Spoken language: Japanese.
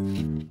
you